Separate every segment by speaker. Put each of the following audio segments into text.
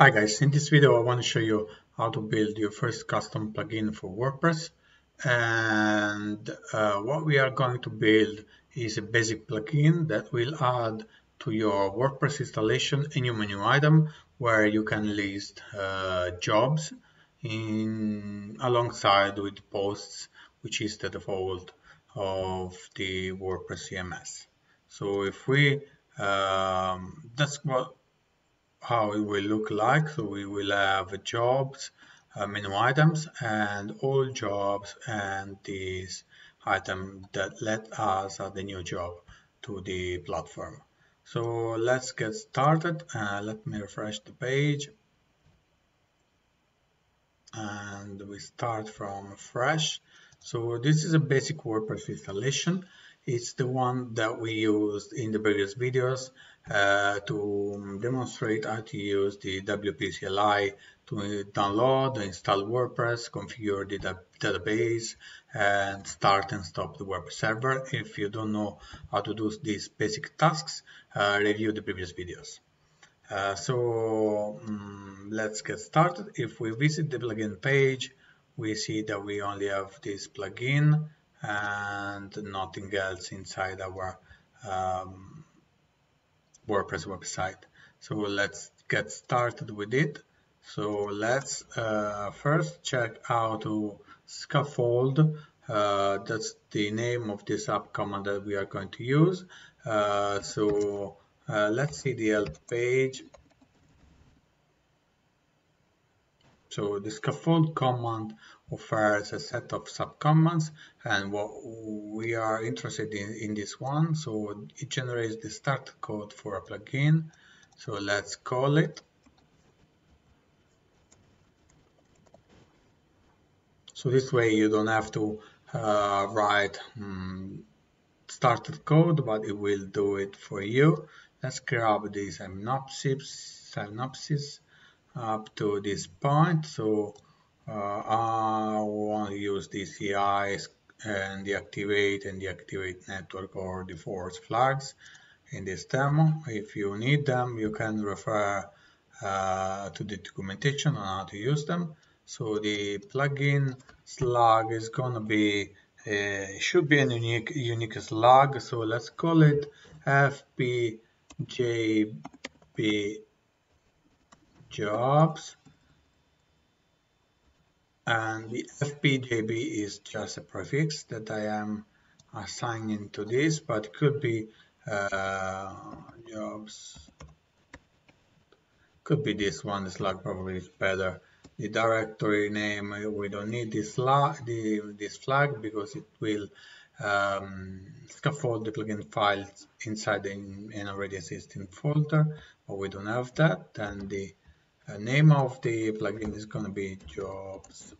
Speaker 1: Hi guys, in this video I want to show you how to build your first custom plugin for WordPress and uh, what we are going to build is a basic plugin that will add to your WordPress installation a new menu item where you can list uh, jobs in alongside with posts which is the default of the WordPress CMS. So if we um, that's what how it will look like. So we will have jobs, uh, menu items, and all jobs and this item that let us add a new job to the platform. So let's get started. Uh, let me refresh the page. And we start from fresh. So this is a basic WordPress installation. It's the one that we used in the previous videos uh, to demonstrate how to use the WP CLI to download, install WordPress, configure the database, and start and stop the WordPress server. If you don't know how to do these basic tasks, uh, review the previous videos. Uh, so um, let's get started. If we visit the plugin page, we see that we only have this plugin and nothing else inside our um, WordPress website. So let's get started with it. So let's uh, first check how to scaffold. Uh, that's the name of this app command that we are going to use. Uh, so uh, let's see the help page. So the scaffold command offers a set of subcommands and what we are interested in in this one so it generates the start code for a plugin. So let's call it. So this way you don't have to uh, write um, started code but it will do it for you. Let's grab the synopsis synopsis up to this point so uh, I want to use the CIs and deactivate and deactivate network or the force flags in this demo. If you need them, you can refer uh, to the documentation on how to use them. So the plugin slug is gonna be uh, should be a unique unique slug. So let's call it FPJB jobs and the FPJB is just a prefix that I am assigning to this but could be uh, jobs. Could be this one the slug probably is better. The directory name we don't need this flag the, this flag because it will um, scaffold the plugin files inside an already existing folder but we don't have that. Then the uh, name of the plugin is going to be jobs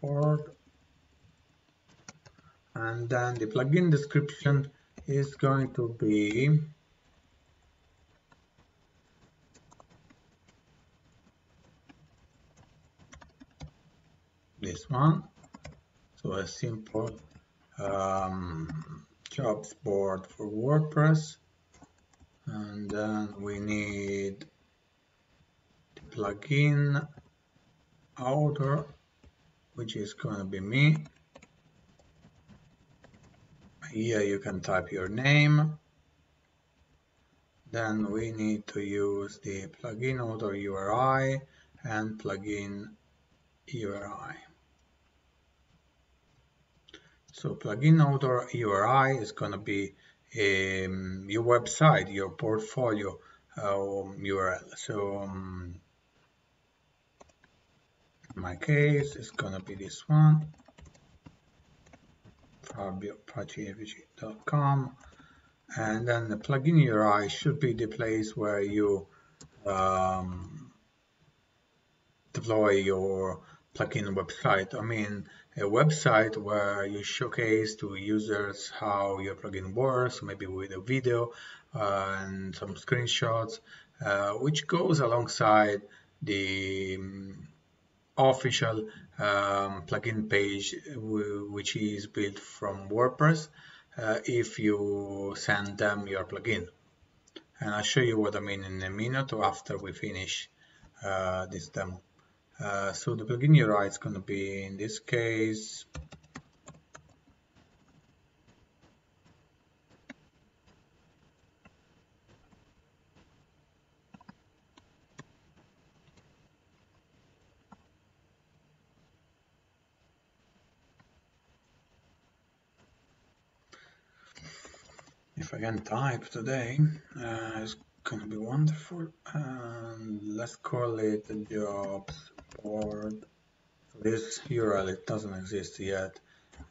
Speaker 1: org and then the plugin description is going to be this one. So a simple um, jobs board for WordPress. And then we need the plugin author which is going to be me. Here you can type your name. Then we need to use the plugin author URI and plugin URI. So plugin author URI is going to be um, your website, your portfolio uh, URL. So um, my case is gonna be this one fabiopacifici.com and then the plugin URI should be the place where you um, deploy your plugin website. I mean, a website where you showcase to users how your plugin works, maybe with a video uh, and some screenshots, uh, which goes alongside the um, official um, plugin page which is built from WordPress uh, if you send them your plugin. and I'll show you what I mean in a minute after we finish uh, this demo. Uh, so the plugin URI is going to be in this case if I can type today, uh, it's gonna be wonderful. And let's call it the jobs board. This URL it doesn't exist yet,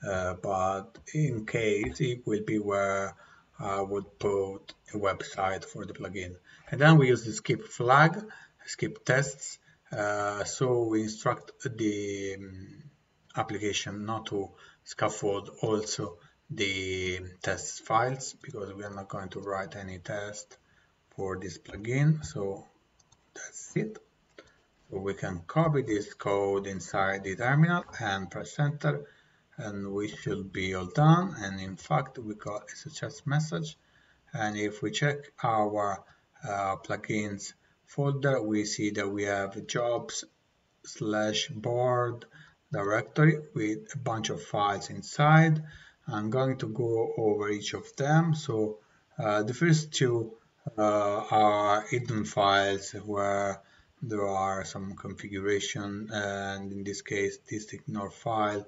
Speaker 1: uh, but in case it will be where I would put a website for the plugin. And then we use the skip flag, skip tests. Uh, so we instruct the um, application not to scaffold also the test files because we are not going to write any test for this plugin so that's it. So we can copy this code inside the terminal and press enter and we should be all done. And in fact we got a success message. And if we check our uh, plugins folder we see that we have jobs slash board directory with a bunch of files inside I'm going to go over each of them. So uh, the first two uh, are hidden files where there are some configuration and in this case distignore file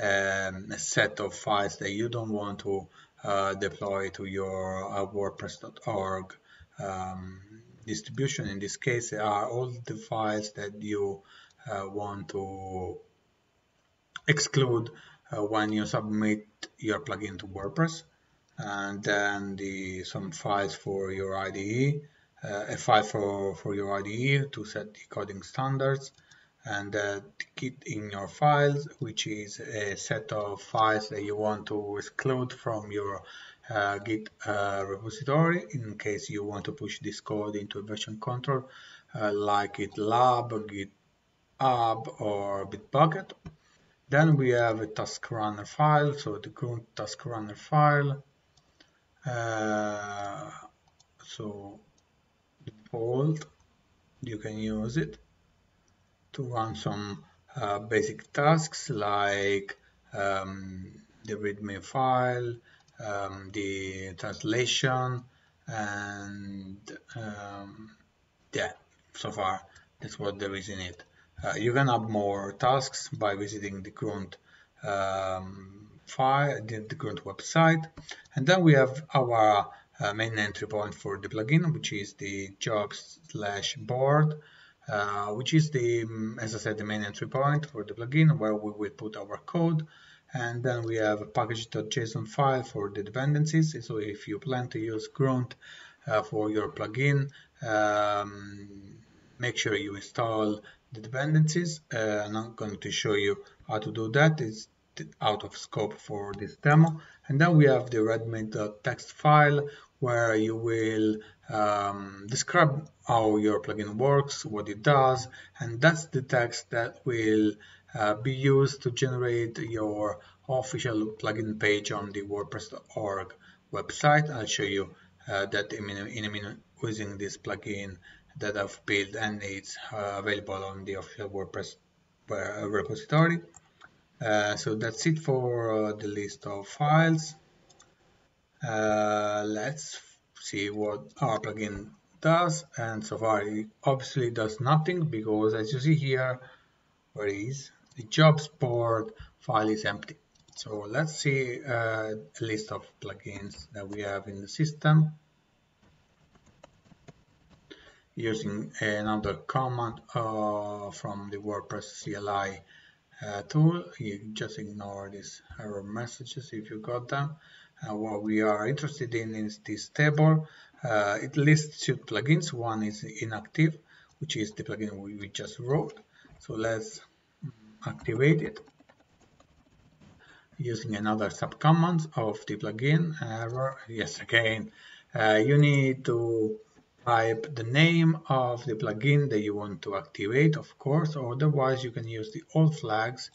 Speaker 1: um, a set of files that you don't want to uh, deploy to your uh, wordpress.org um, distribution in this case are all the files that you uh, want to exclude when you submit your plugin to WordPress and then the some files for your IDE, uh, a file for, for your IDE to set the coding standards and uh, gitignore files which is a set of files that you want to exclude from your uh, Git uh, repository in case you want to push this code into a version control uh, like GitLab, GitHub or Bitbucket then we have a task runner file, so the Grunt task runner file. Uh, so default, you can use it to run some uh, basic tasks like um, the readme file, um, the translation, and um, yeah, so far that's what there is in it. Uh, you can add more tasks by visiting the Grunt um, file, the, the, Grunt website. And then we have our uh, main entry point for the plugin, which is the jobs slash board, uh, which is the, um, as I said, the main entry point for the plugin where we will put our code. And then we have a package.json file for the dependencies. So if you plan to use Grunt uh, for your plugin, um, make sure you install the dependencies. Uh, I'm not going to show you how to do that. It's out of scope for this demo. And then we have the readme.txt file where you will um, describe how your plugin works, what it does, and that's the text that will uh, be used to generate your official plugin page on the WordPress.org website. I'll show you uh, that in a, in a minute using this plugin that I've built and it's uh, available on the official WordPress uh, repository. Uh, so that's it for uh, the list of files. Uh, let's see what our plugin does and so far it obviously does nothing because as you see here where is the jobs board file is empty so let's see uh, a list of plugins that we have in the system using another command uh, from the WordPress CLI uh, tool. You just ignore these error messages if you got them. Uh, what we are interested in is this table. Uh, it lists two plugins. One is inactive, which is the plugin we, just wrote. So let's activate it using another subcommand of the plugin error. Yes, again, uh, you need to type the name of the plugin that you want to activate, of course, or otherwise you can use the all flags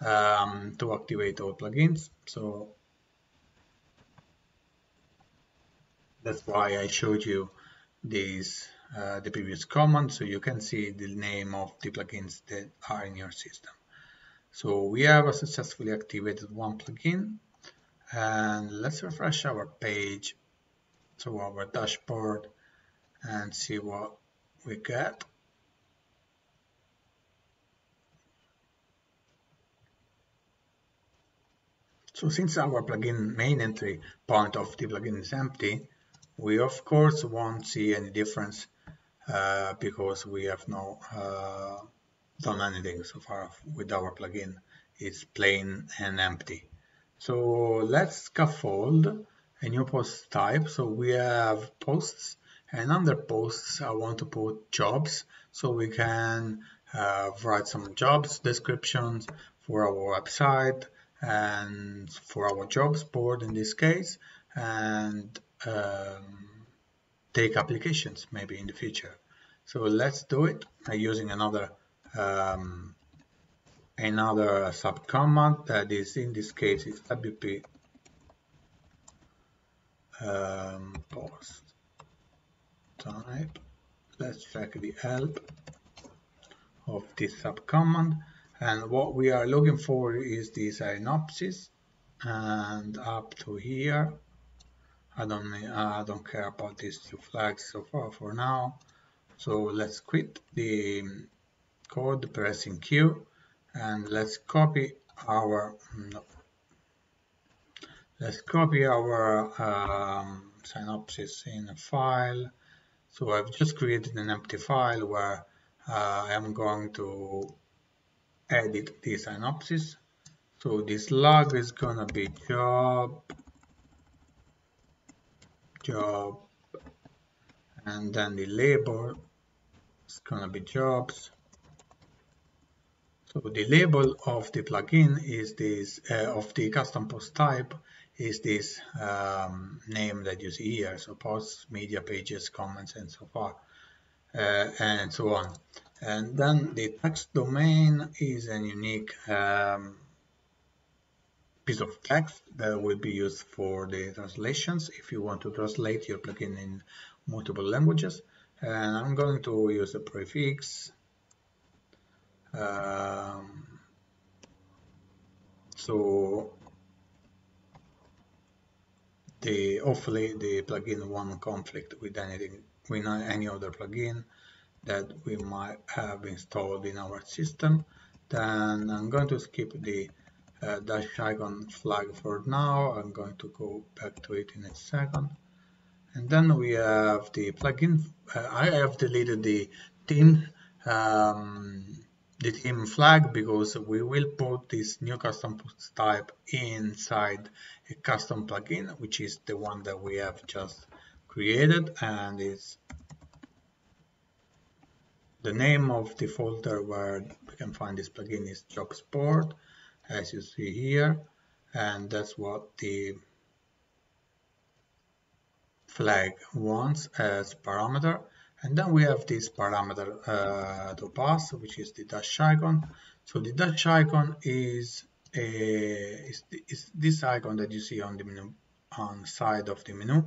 Speaker 1: um, to activate all plugins. So that's why I showed you this uh, the previous command so you can see the name of the plugins that are in your system. So we have successfully activated one plugin and let's refresh our page so our dashboard and see what we get. So since our plugin main entry point of the plugin is empty, we of course won't see any difference uh, because we have no uh, done anything so far with our plugin. It's plain and empty. So let's scaffold a new post type. So we have posts and under posts I want to put jobs so we can uh, write some jobs descriptions for our website and for our jobs board in this case and um, take applications maybe in the future. So let's do it using another um, another sub command that is in this case is wp um, post type. Let's check the help of this subcommand. And what we are looking for is the synopsis. And up to here I don't I don't care about these two flags so far for now. So let's quit the code pressing Q and let's copy our no, let's copy our um, synopsis in a file so I've just created an empty file where uh, I'm going to edit the synopsis. So this log is gonna be job job and then the label is gonna be jobs. So the label of the plugin is this uh, of the custom post type is this um, name that you see here. So posts media pages comments and so far uh, and so on. And then the text domain is a unique um, piece of text that will be used for the translations if you want to translate your plugin in multiple languages. And I'm going to use a prefix um, so the hopefully the plugin won't conflict with anything with any other plugin that we might have installed in our system. Then I'm going to skip the uh, dashicon flag for now. I'm going to go back to it in a second. And then we have the plugin uh, I have deleted the theme um, the theme flag because we will put this new custom post type inside a custom plugin which is the one that we have just created and it's the name of the folder where we can find this plugin is JobsBoard as you see here and that's what the flag wants as parameter and then we have this parameter uh, to pass which is the dashicon. So the dashicon is a is, is this icon that you see on the menu on side of the menu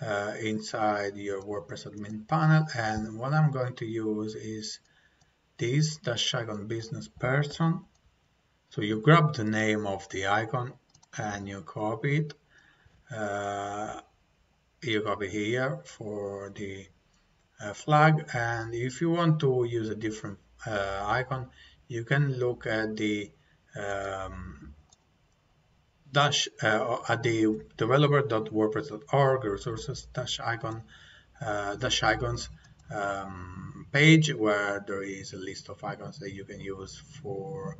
Speaker 1: uh, inside your WordPress admin panel. And what I'm going to use is this dashicon business person. So you grab the name of the icon and you copy it. Uh, you copy here for the flag and if you want to use a different uh, icon you can look at the um, dash uh, at the developer.wordpress.org resources dashicon uh, dashicons um, page where there is a list of icons that you can use for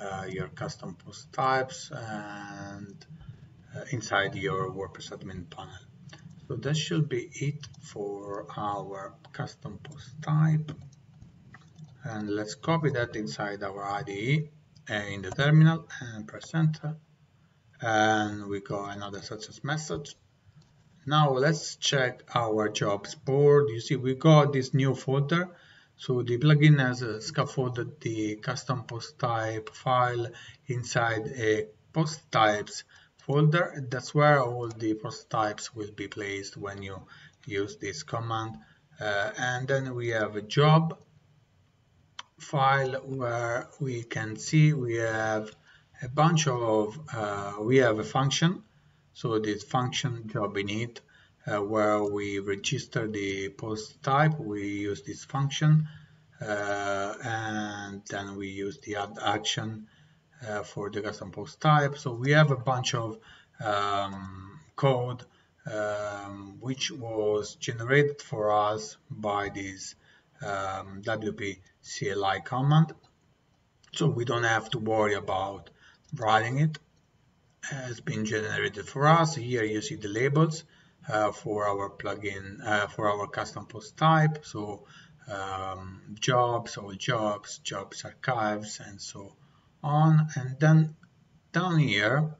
Speaker 1: uh, your custom post types and uh, inside your WordPress admin panel. So that should be it for our custom post type. And let's copy that inside our IDE uh, in the terminal and press enter. And we got another success message. Now let's check our jobs board. You see we got this new folder so the plugin has scaffolded the custom post type file inside a post types folder. That's where all the post types will be placed when you use this command uh, and then we have a job file where we can see we have a bunch of uh, we have a function so this function job init uh, where we register the post type we use this function uh, and then we use the add action uh, for the custom post type so we have a bunch of um, code um, which was generated for us by this um, WP CLI command. So we don't have to worry about writing it. It's been generated for us. Here you see the labels uh, for our plugin, uh, for our custom post type. So um, jobs, all jobs, jobs archives, and so on. And then down here,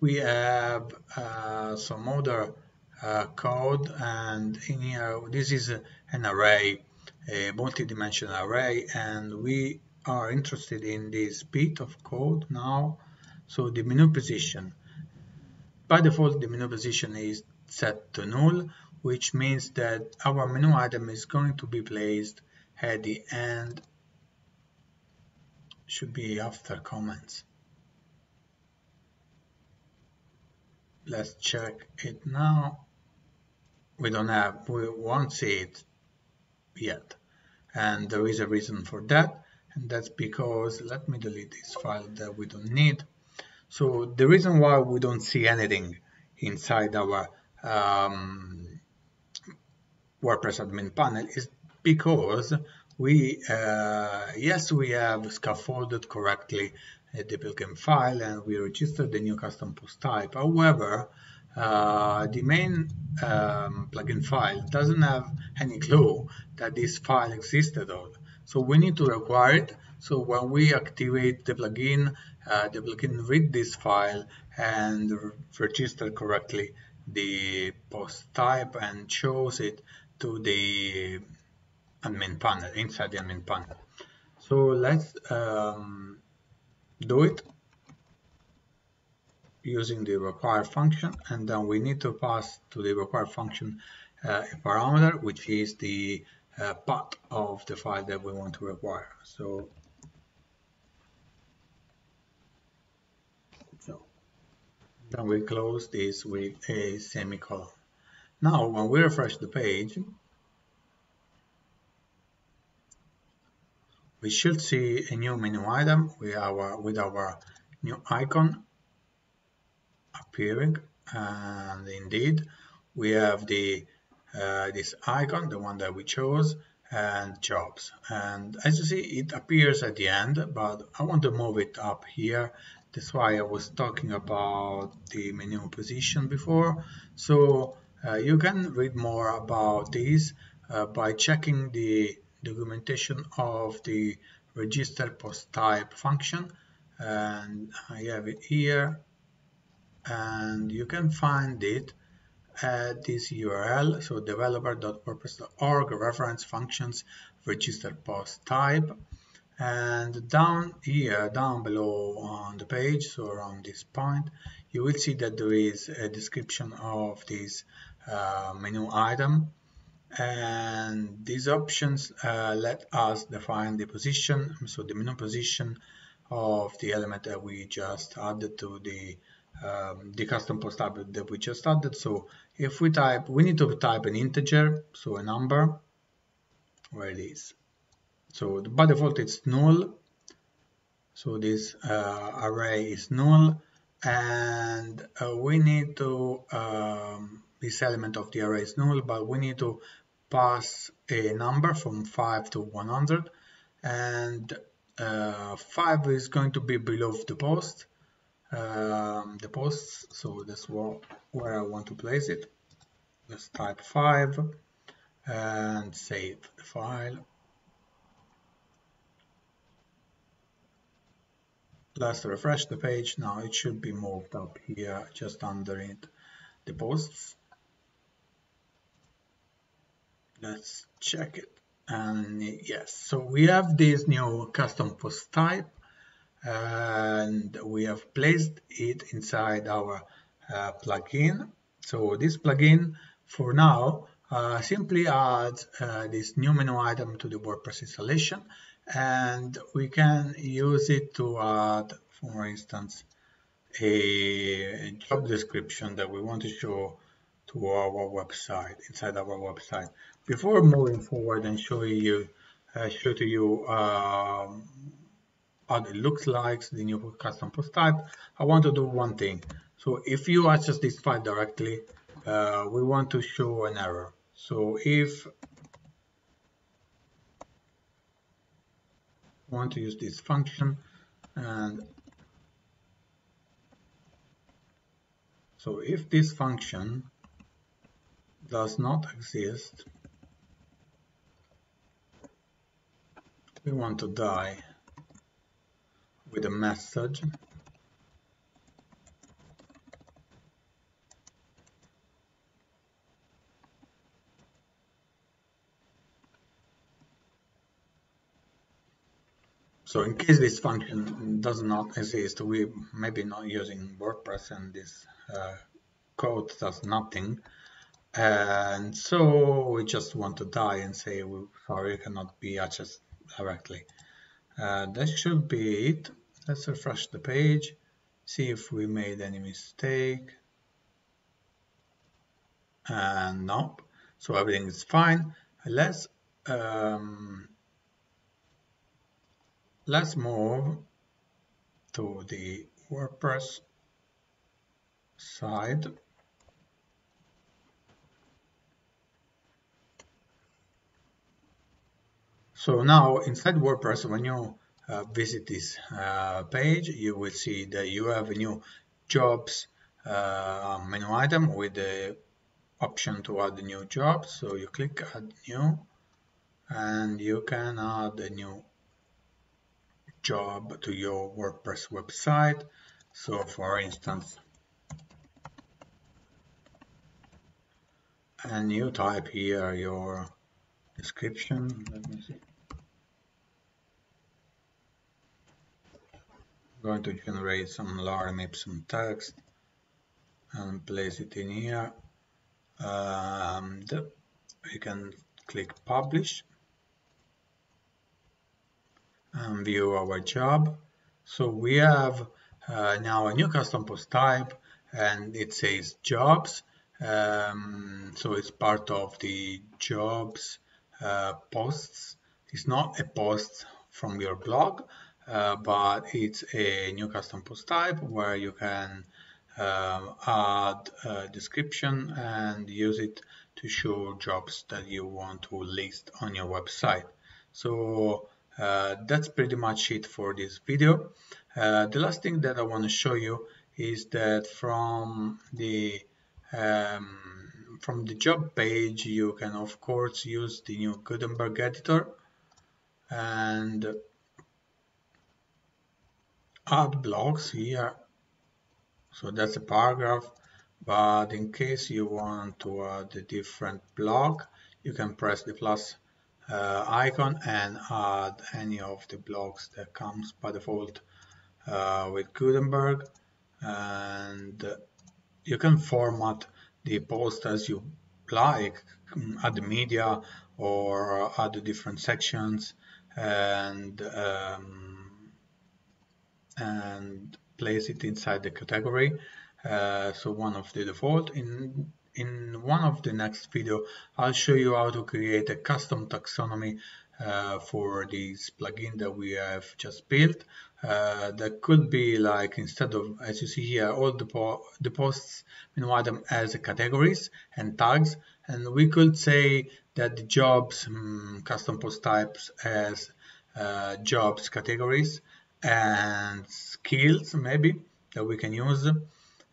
Speaker 1: we have uh, some other uh, code and in here this is an array a multi-dimensional array and we are interested in this bit of code now so the menu position by default the menu position is set to null which means that our menu item is going to be placed at the end should be after comments. Let's check it now. We don't have we won't see it yet. And there is a reason for that and that's because let me delete this file that we don't need. So the reason why we don't see anything inside our um, WordPress admin panel is because we uh, yes we have scaffolded correctly the plugin file and we registered the new custom post type. However, uh, the main um, plugin file doesn't have any clue that this file existed all. So we need to require it. So when we activate the plugin, uh, the plugin read this file and register correctly the post type and shows it to the admin panel, inside the admin panel. So let's um, do it using the require function and then we need to pass to the require function uh, a parameter which is the uh, path of the file that we want to require so so then we close this with a semicolon now when we refresh the page we should see a new menu item with our with our new icon appearing. And indeed we have the uh, this icon the one that we chose and jobs. And as you see it appears at the end but I want to move it up here. That's why I was talking about the menu position before. So uh, you can read more about this uh, by checking the documentation of the register post type function. And I have it here. And you can find it at this URL so developer.wordpress.org reference functions register post type. And down here down below on the page so around this point you will see that there is a description of this uh, menu item and these options uh, let us define the position so the minimum position of the element that we just added to the um, the custom post type that we just added. So if we type we need to type an integer so a number where it is. So by default it's null. So this uh, array is null and uh, we need to um, this element of the array is null but we need to pass a number from 5 to 100 and uh, 5 is going to be below the post um, the posts. So that's what, where I want to place it. Let's type 5 and save the file let's refresh the page now it should be moved up here just under it. The posts let's check it. And yes so we have this new custom post type and we have placed it inside our uh, plugin. So this plugin for now uh, simply add uh, this new menu item to the WordPress installation and we can use it to add, for instance, a job description that we want to show to our website, inside our website. Before moving forward and showing you, uh, show to you um, how it looks like, the new custom post type, I want to do one thing. So if you access this file directly, uh, we want to show an error. So if want to use this function and so if this function does not exist we want to die with a message So in case this function does not exist, we maybe not using WordPress and this uh, code does nothing. And so we just want to die and say, well, sorry, cannot be accessed directly. Uh, that should be it. Let's refresh the page, see if we made any mistake. And nope, so everything is fine. Let's um, let's move to the WordPress side. So now inside WordPress, when you uh, visit this uh, page, you will see that you have a new jobs uh, menu item with the option to add new jobs. So you click add new and you can add a new job to your WordPress website. So for instance, and you type here your description. Let me see. I'm going to generate some lorem ipsum text and place it in here. Um, you can click publish and view our job. So we have uh, now a new custom post type and it says jobs. Um, so it's part of the jobs uh, posts. It's not a post from your blog, uh, but it's a new custom post type where you can uh, add a description and use it to show jobs that you want to list on your website. So uh, that's pretty much it for this video. Uh, the last thing that I want to show you is that from the um, from the job page you can of course use the new Gutenberg editor and add blocks here so that's a paragraph but in case you want to add a different block you can press the plus uh, icon and add any of the blocks that comes by default uh, with Gutenberg. And you can format the post as you like add media or add different sections. And um, and place it inside the category. Uh, so one of the default in in one of the next video, I'll show you how to create a custom taxonomy uh, for this plugin that we have just built. Uh, that could be like instead of, as you see here, all the, po the posts them as categories and tags. And we could say that the jobs um, custom post types as uh, jobs categories and skills maybe that we can use.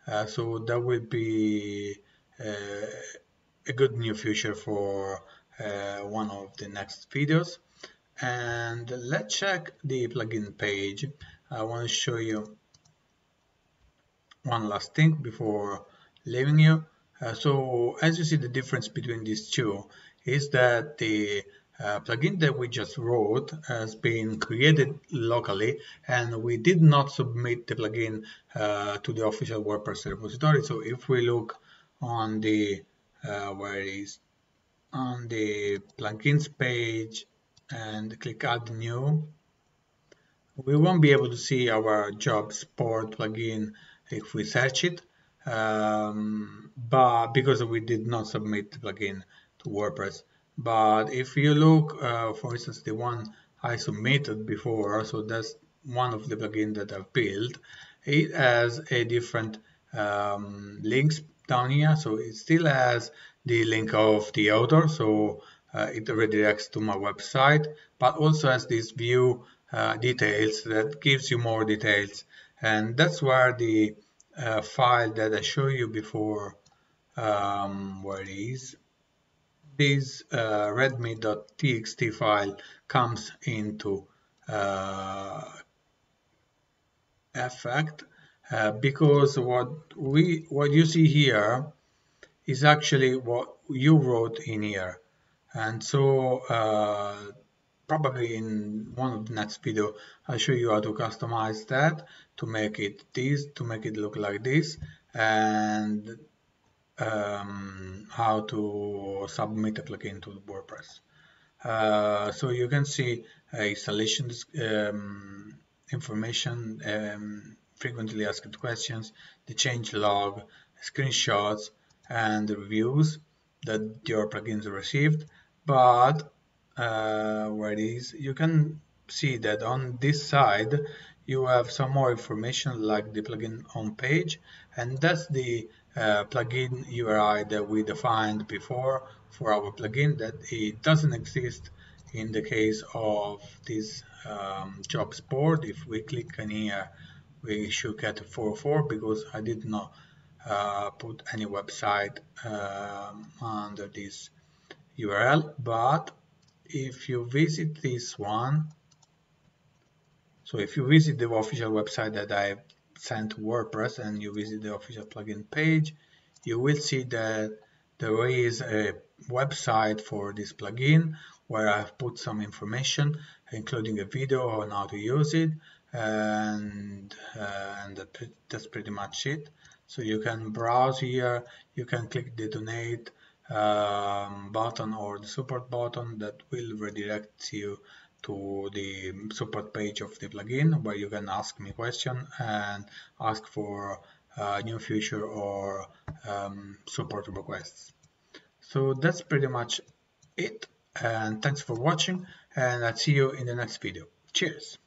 Speaker 1: Uh, so that will be a good new feature for uh, one of the next videos. And let's check the plugin page. I want to show you one last thing before leaving you. Uh, so as you see the difference between these two is that the uh, plugin that we just wrote has been created locally and we did not submit the plugin uh, to the official WordPress repository. So if we look on the uh, where is on the plugins page and click add new. We won't be able to see our jobs board plugin if we search it um, but because we did not submit the plugin to WordPress. But if you look uh, for instance the one I submitted before so that's one of the plugins that I've built it has a different um, links down here so it still has the link of the author so uh, it redirects to my website but also has this view uh, details that gives you more details. And that's where the uh, file that I showed you before um, where it is this uh, readme.txt file comes into uh, effect uh, because what we what you see here is actually what you wrote in here. And so uh, probably in one of the next video I'll show you how to customize that to make it this to make it look like this and um, how to submit a plugin to WordPress. Uh, so you can see installation um, information um, frequently asked questions the change log screenshots and the reviews that your plugins received. But uh, where it is you can see that on this side you have some more information like the plugin home page and that's the uh, plugin URI that we defined before for our plugin that it doesn't exist in the case of this um, jobs board. If we click on here we should get 404 because I did not uh, put any website um, under this URL but if you visit this one so if you visit the official website that I sent to WordPress and you visit the official plugin page you will see that there is a website for this plugin where I've put some information including a video on how to use it and, uh, and that's pretty much it. So you can browse here. You can click the donate um, button or the support button that will redirect you to the support page of the plugin where you can ask me question and ask for uh, new feature or um, support requests. So that's pretty much it and thanks for watching and I'll see you in the next video. Cheers